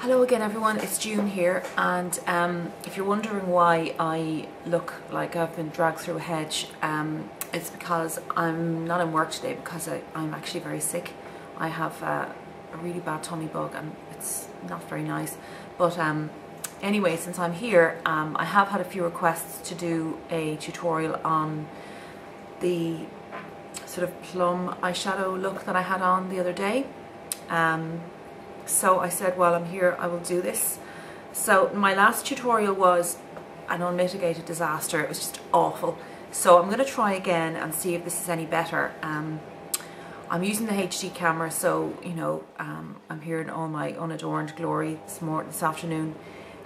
Hello again everyone, it's June here and um, if you're wondering why I look like I've been dragged through a hedge, um, it's because I'm not in work today because I, am actually very sick. I have uh, a really bad tummy bug and it's not very nice. But um, anyway, since I'm here, um, I have had a few requests to do a tutorial on the sort of plum eyeshadow look that I had on the other day. So I said, well, I'm here, I will do this. So my last tutorial was an unmitigated disaster. It was just awful. So I'm going to try again and see if this is any better. Um, I'm using the HD camera, so, you know, um, I'm here in all my unadorned glory this, morning, this afternoon,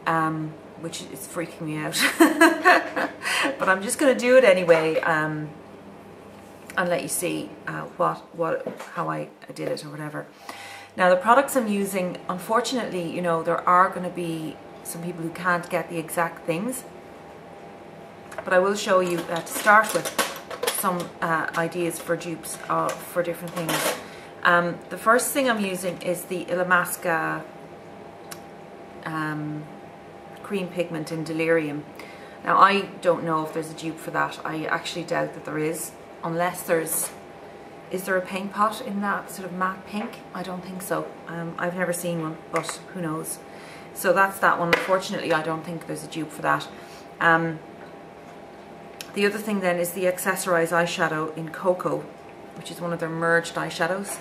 um, which is freaking me out. but I'm just going to do it anyway um, and let you see uh, what, what, how I did it or whatever. Now the products I'm using, unfortunately, you know, there are going to be some people who can't get the exact things. But I will show you uh, to start with some uh, ideas for dupes uh, for different things. Um, the first thing I'm using is the Illamasqua um, cream pigment in Delirium. Now I don't know if there's a dupe for that. I actually doubt that there is, unless there's is there a paint pot in that sort of matte pink? I don't think so. Um, I've never seen one, but who knows. So that's that one. Unfortunately, I don't think there's a dupe for that. Um, the other thing then is the Accessorize eyeshadow in Cocoa, which is one of their merged eyeshadows.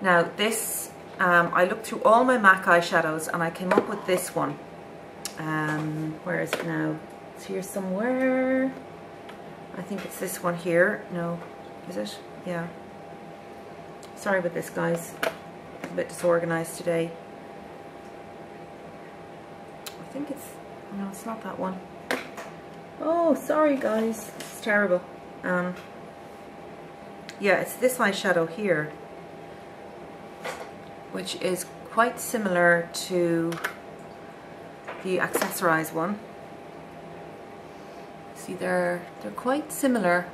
Now this, um, I looked through all my MAC eyeshadows and I came up with this one. Um, where is it now? It's here somewhere. I think it's this one here. No, is it? Yeah. Sorry about this, guys. a bit disorganized today. I think it's, no, it's not that one. Oh, sorry, guys. It's terrible. Um, yeah, it's this eyeshadow here, which is quite similar to the accessorize one. See, they're, they're quite similar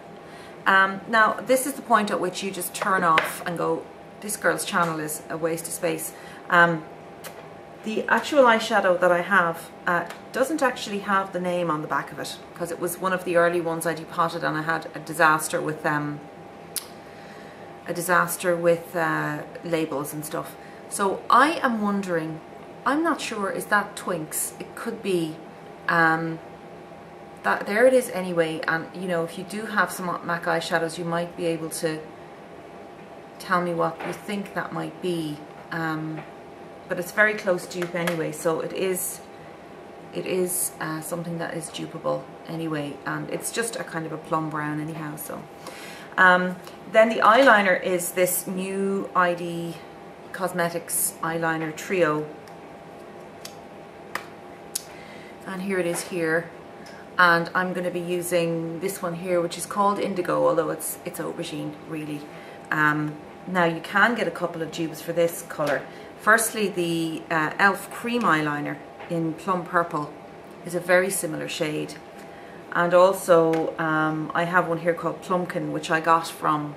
um, now, this is the point at which you just turn off and go, this girl's channel is a waste of space. Um, the actual eyeshadow that I have uh, doesn't actually have the name on the back of it because it was one of the early ones I depotted and I had a disaster with um, a disaster with uh, labels and stuff. So I am wondering, I'm not sure, is that Twinks? It could be. Um, that there it is anyway and you know if you do have some MAC eyeshadows you might be able to tell me what you think that might be um, but it's very close dupe anyway so it is it is uh, something that is dupable anyway and it's just a kind of a plum brown anyhow so um, then the eyeliner is this new ID Cosmetics eyeliner trio and here it is here and I'm going to be using this one here which is called Indigo although it's it's aubergine really. Um, now you can get a couple of dupes for this colour. Firstly the uh, e.l.f. cream eyeliner in plum purple is a very similar shade. And also um, I have one here called Plumkin which I got from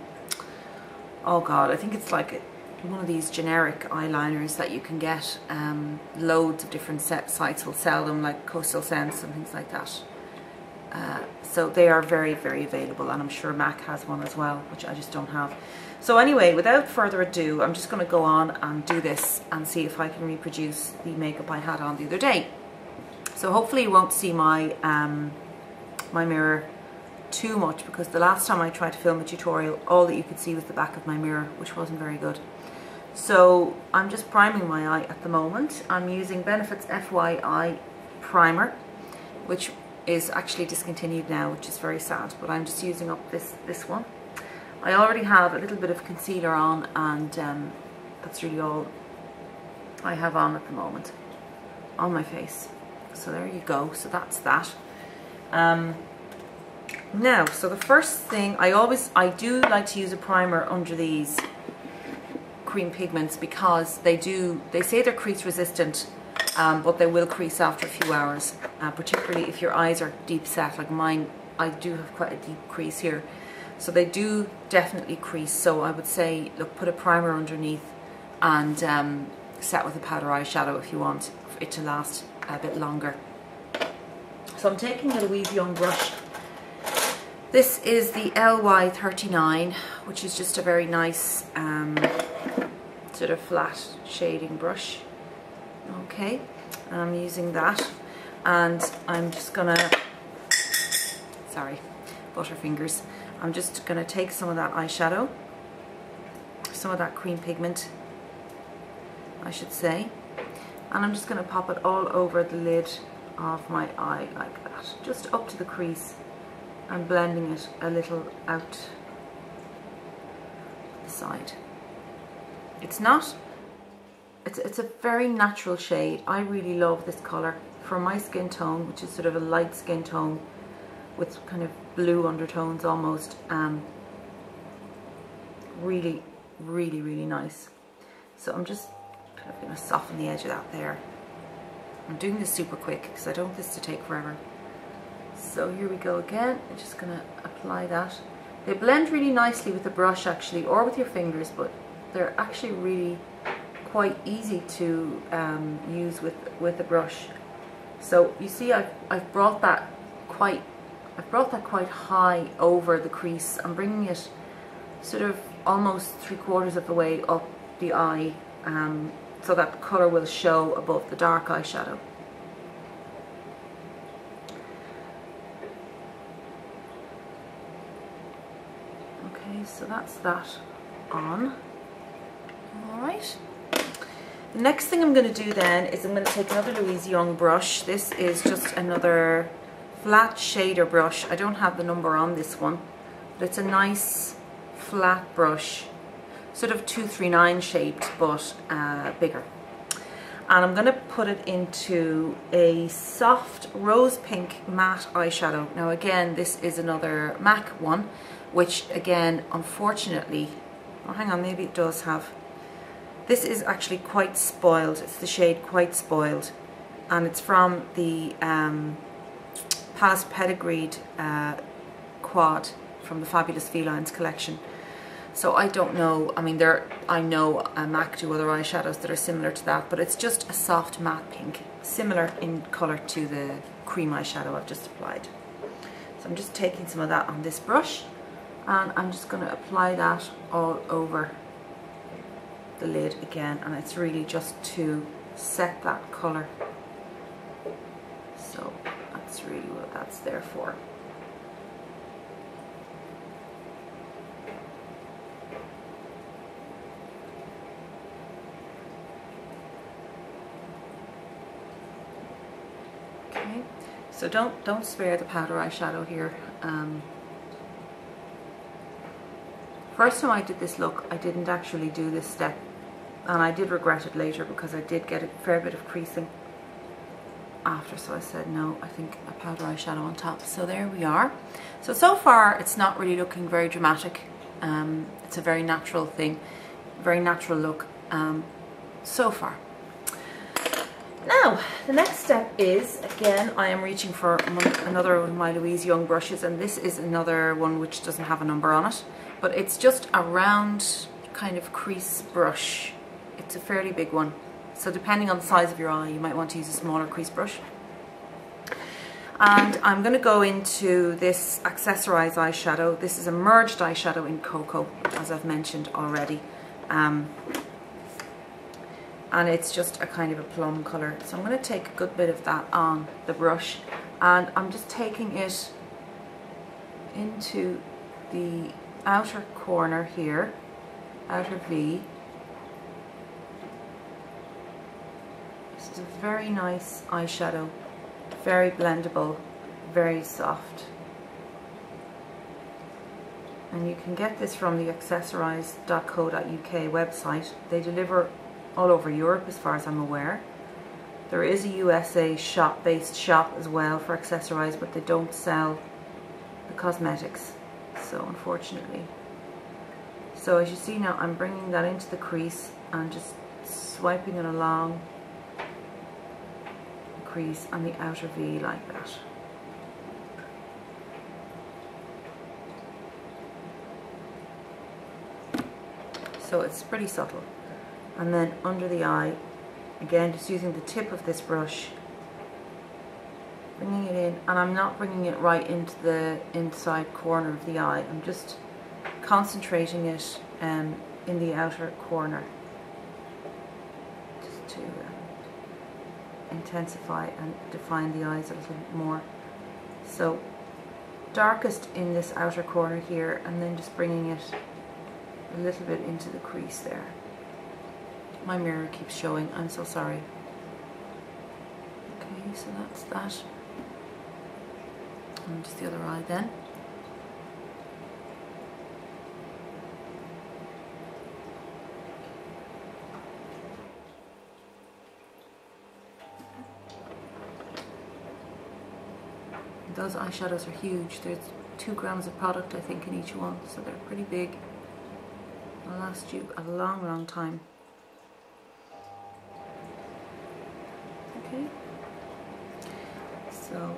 oh god I think it's like one of these generic eyeliners that you can get um, loads of different sites will sell them like Coastal Scents and things like that uh, so they are very, very available and I'm sure MAC has one as well, which I just don't have. So anyway, without further ado, I'm just going to go on and do this and see if I can reproduce the makeup I had on the other day. So hopefully you won't see my, um, my mirror too much because the last time I tried to film a tutorial, all that you could see was the back of my mirror, which wasn't very good. So I'm just priming my eye at the moment. I'm using Benefit's FYI primer, which is actually discontinued now, which is very sad, but I'm just using up this, this one. I already have a little bit of concealer on and um, that's really all I have on at the moment on my face. So there you go, so that's that. Um, now, so the first thing, I always, I do like to use a primer under these cream pigments because they do, they say they're crease resistant um, but they will crease after a few hours, uh, particularly if your eyes are deep set, like mine, I do have quite a deep crease here. So they do definitely crease, so I would say, look, put a primer underneath and um, set with a powder eyeshadow if you want it to last a bit longer. So I'm taking a Louise Young brush. This is the LY39, which is just a very nice um, sort of flat shading brush. Okay, I'm using that and I'm just gonna, sorry, butterfingers. I'm just gonna take some of that eyeshadow, some of that cream pigment, I should say, and I'm just gonna pop it all over the lid of my eye like that, just up to the crease and blending it a little out the side. It's not, it's, it's a very natural shade. I really love this colour for my skin tone, which is sort of a light skin tone with kind of blue undertones almost. Um, really, really, really nice. So I'm just kind of going to soften the edge of that there. I'm doing this super quick because I don't want this to take forever. So here we go again. I'm just going to apply that. They blend really nicely with the brush actually, or with your fingers, but they're actually really quite easy to um, use with, with the brush. So you see I've, I've brought that quite I've brought that quite high over the crease. I'm bringing it sort of almost three quarters of the way up the eye um, so that the colour will show above the dark eyeshadow. Okay, so that's that on. Alright. Next thing I'm going to do then is I'm going to take another Louise Young brush. This is just another flat shader brush. I don't have the number on this one, but it's a nice flat brush, sort of 239 shaped, but uh, bigger. And I'm going to put it into a soft rose pink matte eyeshadow. Now again, this is another MAC one, which again, unfortunately, oh hang on, maybe it does have this is actually quite spoiled. It's the shade Quite Spoiled. And it's from the um, Palace Pedigreed uh, quad from the Fabulous Felines collection. So I don't know, I mean there, I know uh, MAC do other eyeshadows that are similar to that, but it's just a soft matte pink, similar in colour to the cream eyeshadow I've just applied. So I'm just taking some of that on this brush and I'm just going to apply that all over the lid again and it's really just to set that colour so that's really what that's there for. Okay so don't don't spare the powder eyeshadow here um, First time I did this look, I didn't actually do this step. And I did regret it later because I did get a fair bit of creasing after. So I said no I think a powder eyeshadow on top. So there we are. So so far it's not really looking very dramatic. Um, it's a very natural thing very natural look um, so far. Now the next step is again I am reaching for another of my Louise Young brushes and this is another one which doesn't have a number on it but it's just a round kind of crease brush it's a fairly big one. So depending on the size of your eye, you might want to use a smaller crease brush. And I'm going to go into this Accessorize eyeshadow. This is a merged eyeshadow in Cocoa, as I've mentioned already. Um, and it's just a kind of a plum colour. So I'm going to take a good bit of that on the brush and I'm just taking it into the outer corner here, outer V, It's a very nice eyeshadow, very blendable, very soft. And you can get this from the accessorize.co.uk website. They deliver all over Europe as far as I'm aware. There is a USA shop based shop as well for Accessorize but they don't sell the cosmetics so unfortunately. So as you see now I'm bringing that into the crease and just swiping it along the crease on the outer V like that. So it's pretty subtle. And then under the eye, again just using the tip of this brush bringing it in and I'm not bringing it right into the inside corner of the eye. I'm just concentrating it um, in the outer corner. Just to um, intensify and define the eyes a little bit more. So darkest in this outer corner here and then just bringing it a little bit into the crease there. My mirror keeps showing. I'm so sorry. Okay so that's that and just the other eye then. Those eyeshadows are huge. There's two grams of product I think in each one, so they're pretty big. They'll last you a long, long time. Okay. So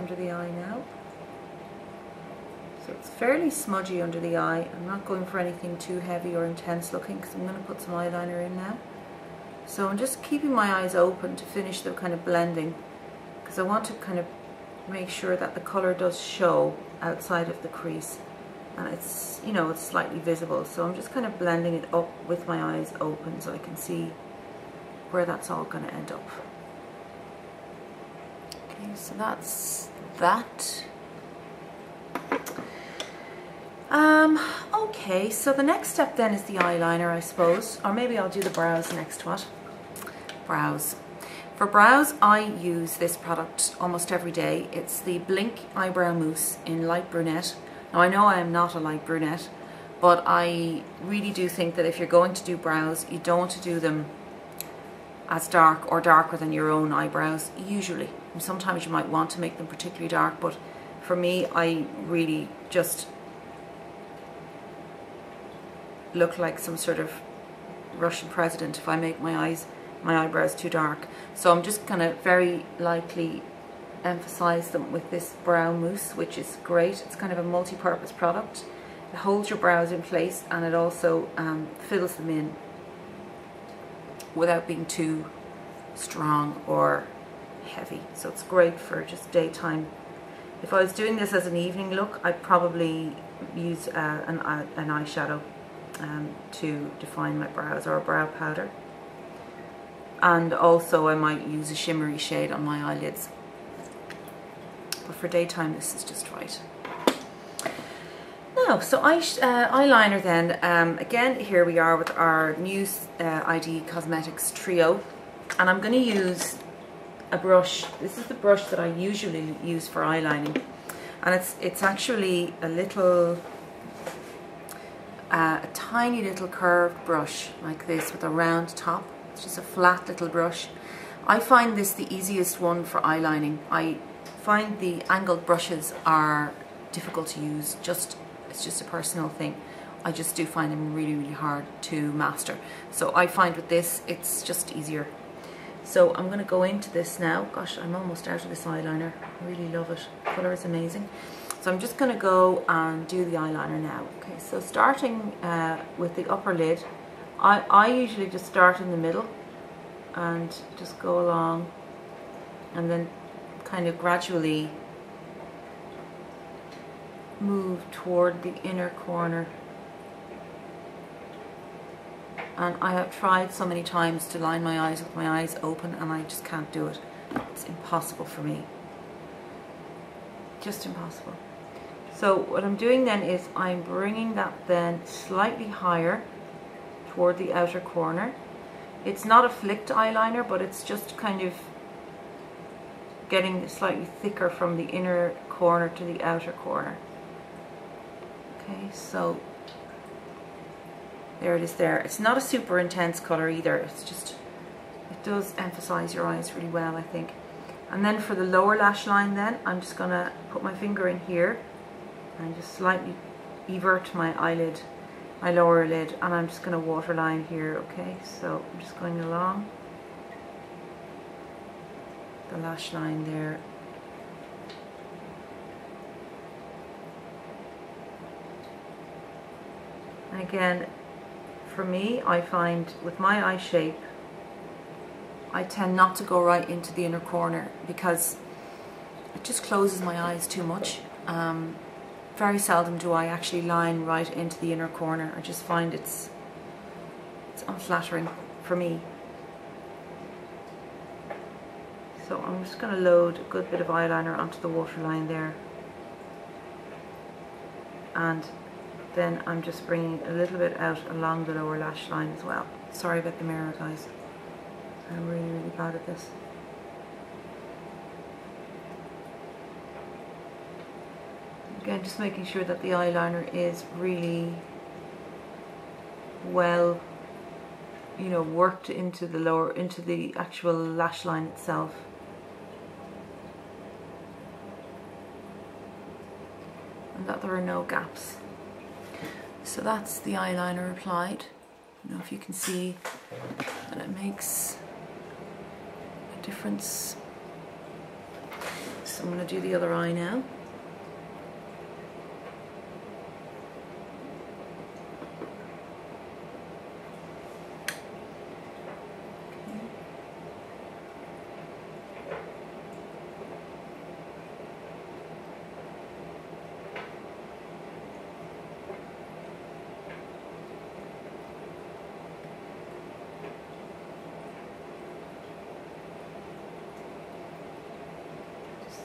under the eye now. So it's fairly smudgy under the eye. I'm not going for anything too heavy or intense looking because I'm going to put some eyeliner in now. So I'm just keeping my eyes open to finish the kind of blending because I want to kind of make sure that the colour does show outside of the crease and it's, you know, it's slightly visible. So I'm just kind of blending it up with my eyes open so I can see where that's all going to end up. Okay, so that's that. Um, okay, so the next step then is the eyeliner, I suppose. Or maybe I'll do the brows next, what? Brows. For brows, I use this product almost every day. It's the Blinc Eyebrow Mousse in light brunette. Now, I know I am not a light brunette, but I really do think that if you're going to do brows, you don't want to do them as dark or darker than your own eyebrows, usually. And sometimes you might want to make them particularly dark, but for me, I really just look like some sort of Russian president if I make my eyes, my eyebrows too dark. So I'm just going to very lightly emphasize them with this brow mousse, which is great. It's kind of a multi-purpose product. It holds your brows in place and it also um, fills them in without being too strong or heavy. So it's great for just daytime. If I was doing this as an evening look, I'd probably use uh, an, uh, an eyeshadow um, to define my brows or a brow powder. And also I might use a shimmery shade on my eyelids. But for daytime this is just right. Now, so eye, uh, eyeliner then, um, again here we are with our new uh, ID Cosmetics Trio and I'm going to use a brush. This is the brush that I usually use for eyelining. And it's, it's actually a little, uh, a tiny little curved brush like this with a round top. It's just a flat little brush. I find this the easiest one for eyelining. I find the angled brushes are difficult to use. Just It's just a personal thing. I just do find them really, really hard to master. So I find with this, it's just easier so I'm going to go into this now. Gosh, I'm almost out of this eyeliner. I really love it. The colour is amazing. So I'm just going to go and do the eyeliner now. Okay, so starting uh, with the upper lid, I, I usually just start in the middle and just go along and then kind of gradually move toward the inner corner and I have tried so many times to line my eyes with my eyes open and I just can't do it. It's impossible for me. Just impossible. So what I'm doing then is I'm bringing that then slightly higher toward the outer corner. It's not a flicked eyeliner but it's just kind of getting slightly thicker from the inner corner to the outer corner. Okay, so there it is there. It's not a super intense colour either. It's just, it does emphasise your eyes really well, I think. And then for the lower lash line then, I'm just going to put my finger in here and just slightly evert my eyelid, my lower lid, and I'm just going to waterline here, okay? So I'm just going along the lash line there. And again, for me, I find with my eye shape, I tend not to go right into the inner corner because it just closes my eyes too much. Um, very seldom do I actually line right into the inner corner. I just find it's, it's unflattering for me. So I'm just going to load a good bit of eyeliner onto the waterline there. And then I'm just bringing a little bit out along the lower lash line as well. Sorry about the mirror guys. I'm really really bad at this. Again just making sure that the eyeliner is really well you know worked into the lower into the actual lash line itself. And that there are no gaps. So that's the eyeliner applied. I don't know if you can see that it makes a difference. So I'm going to do the other eye now.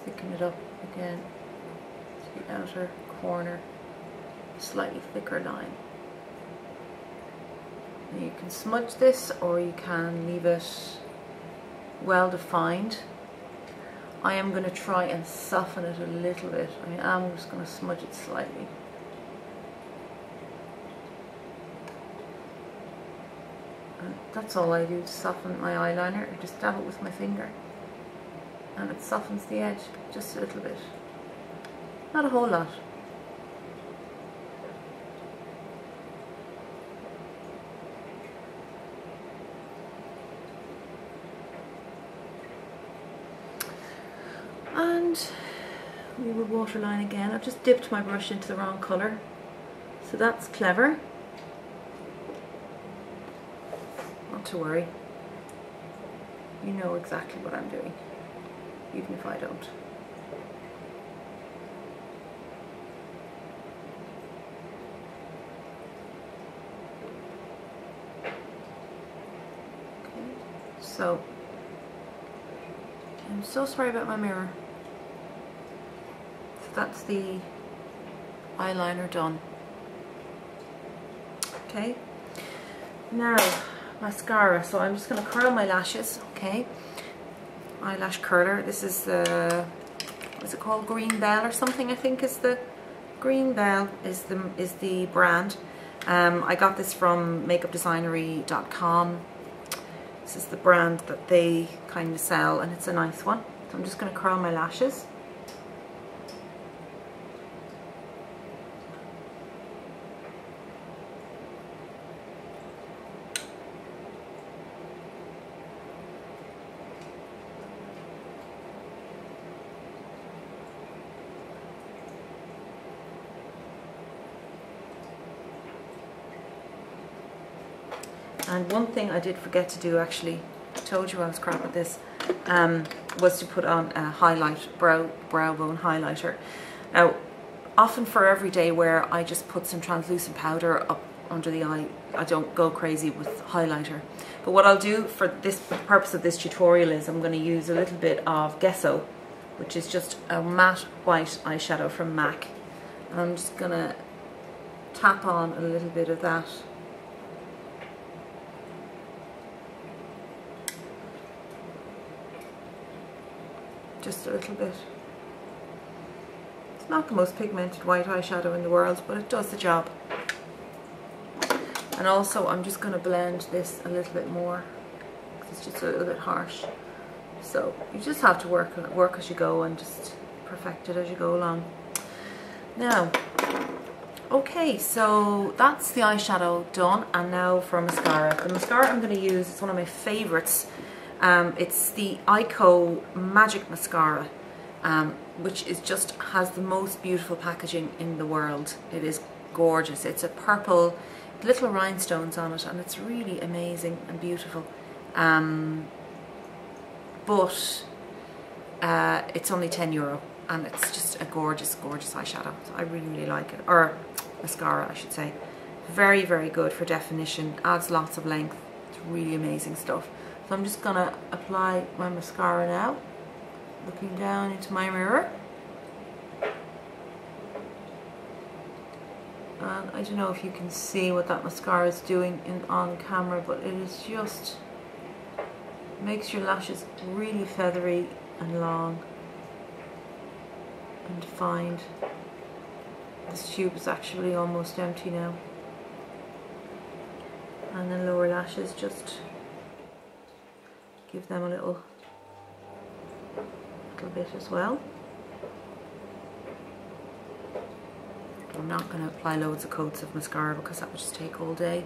Thicken it up again to the outer corner, slightly thicker line. Now you can smudge this or you can leave it well defined. I am going to try and soften it a little bit. I mean, I'm just going to smudge it slightly. And that's all I do to soften my eyeliner. I just dab it with my finger and it softens the edge just a little bit. Not a whole lot. And we will waterline again. I've just dipped my brush into the wrong colour. So that's clever. Not to worry. You know exactly what I'm doing even if I don't. Okay, so I'm so sorry about my mirror. So that's the eyeliner done. Okay, now mascara. So I'm just going to curl my lashes, okay? Eyelash curler. This is the, what's it called? Green Bell or something I think is the, Green Bell is the, is the brand. Um, I got this from makeupdesignery.com. This is the brand that they kind of sell and it's a nice one. So I'm just going to curl my lashes. And one thing I did forget to do actually, I told you I was crap at this, um, was to put on a highlight, brow, brow bone highlighter. Now, often for everyday wear, I just put some translucent powder up under the eye. I don't go crazy with highlighter. But what I'll do for this purpose of this tutorial is I'm going to use a little bit of Gesso, which is just a matte white eyeshadow from MAC. And I'm just going to tap on a little bit of that just a little bit. It's not the most pigmented white eyeshadow in the world, but it does the job. And also I'm just going to blend this a little bit more it's just a little bit harsh. So you just have to work work as you go and just perfect it as you go along. Now, okay, so that's the eyeshadow done and now for mascara. The mascara I'm going to use is one of my favourites um, it's the Eyeko Magic Mascara, um, which is just has the most beautiful packaging in the world. It is gorgeous. It's a purple, little rhinestones on it, and it's really amazing and beautiful. Um, but uh, it's only 10 euro and it's just a gorgeous, gorgeous eyeshadow. So I really, really like it. Or mascara, I should say. Very, very good for definition. Adds lots of length. It's really amazing stuff. So I'm just going to apply my mascara now. Looking down into my mirror. And I don't know if you can see what that mascara is doing in on camera, but it is just makes your lashes really feathery and long and defined. This tube is actually almost empty now. And then lower lashes, just give them a little, little bit as well. I'm not going to apply loads of coats of mascara because that would just take all day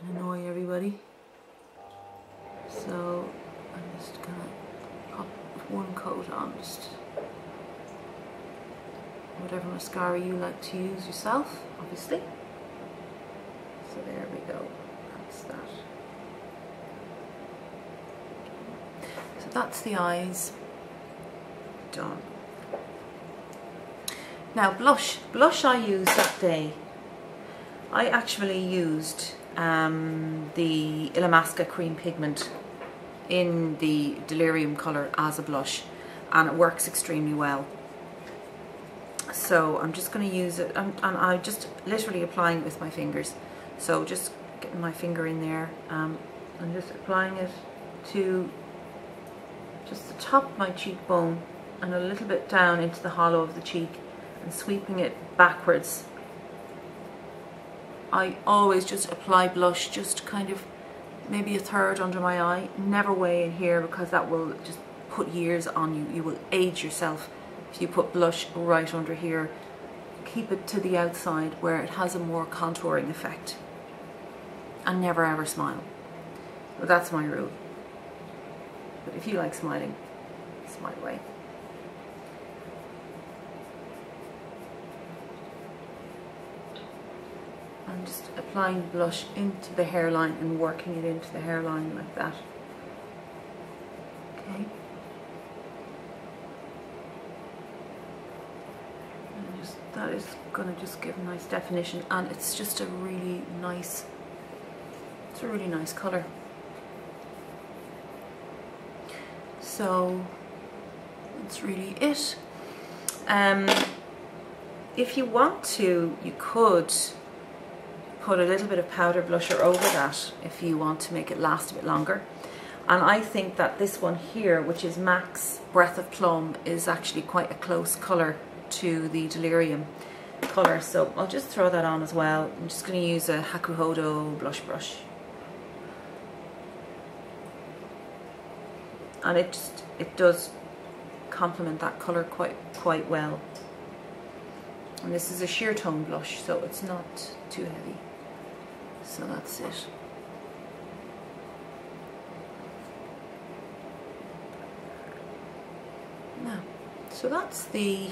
and annoy everybody. So I'm just going to pop one coat on, just whatever mascara you like to use yourself, obviously. So there we go, that's that. So that's the eyes done. Now blush, blush I used that day. I actually used um, the Illamasqua cream pigment in the Delirium colour as a blush and it works extremely well. So I'm just going to use it and, and I'm just literally applying it with my fingers. So just getting my finger in there um, and just applying it to just the top of my cheekbone and a little bit down into the hollow of the cheek and sweeping it backwards. I always just apply blush just kind of maybe a third under my eye, never way in here because that will just put years on you. You will age yourself if you put blush right under here. Keep it to the outside where it has a more contouring effect. And never ever smile. But that's my rule. But if you like smiling, smile away. I'm just applying blush into the hairline and working it into the hairline like that. Okay. That is going to just give a nice definition and it's just a really nice it's a really nice colour. So that's really it. Um, if you want to, you could put a little bit of powder blusher over that if you want to make it last a bit longer. And I think that this one here, which is MAC's Breath of Plum, is actually quite a close colour to the Delirium colour. So I'll just throw that on as well. I'm just going to use a Hakuhodo blush brush. And it just, it does complement that colour quite, quite well. And this is a sheer tone blush, so it's not too heavy. So that's it. Now, so that's the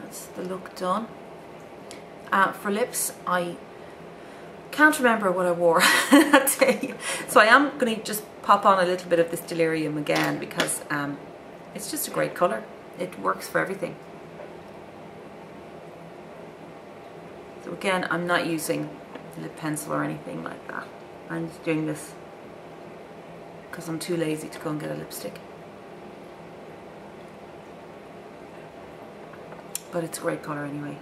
that's the look done. Uh, for lips, I can't remember what I wore that day, so I am going to just pop on a little bit of this Delirium again because um, it's just a great colour. It works for everything. So again, I'm not using lip pencil or anything like that. I'm just doing this because I'm too lazy to go and get a lipstick. But it's a great colour anyway.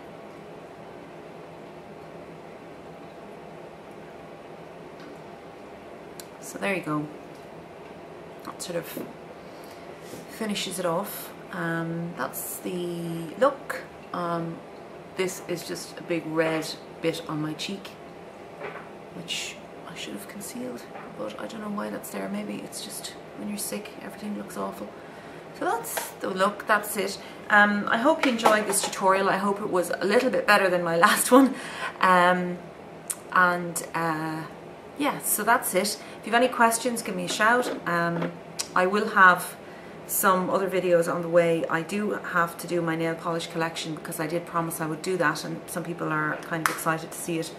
So there you go. That sort of finishes it off. Um, that's the look. Um, this is just a big red bit on my cheek, which I should have concealed, but I don't know why that's there. Maybe it's just when you're sick, everything looks awful. So that's the look, that's it. Um, I hope you enjoyed this tutorial. I hope it was a little bit better than my last one. Um, and uh, yeah, so that's it. If you have any questions, give me a shout. Um, I will have some other videos on the way. I do have to do my nail polish collection because I did promise I would do that and some people are kind of excited to see it.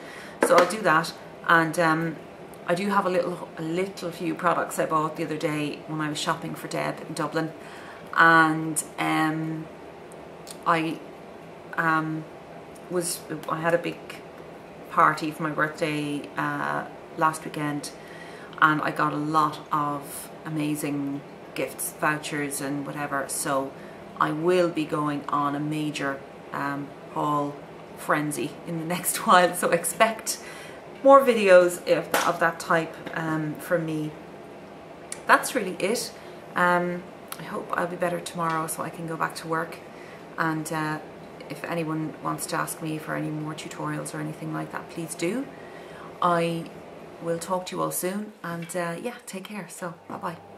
So I'll do that and um, I do have a little a little few products I bought the other day when I was shopping for Deb in Dublin, and um, I um, was I had a big party for my birthday uh, last weekend, and I got a lot of amazing gifts, vouchers, and whatever. So I will be going on a major um, haul frenzy in the next while. So expect more videos of, of that type um, from me. That's really it. Um, I hope I'll be better tomorrow so I can go back to work. And uh, if anyone wants to ask me for any more tutorials or anything like that, please do. I will talk to you all soon. And uh, yeah, take care. So, bye-bye.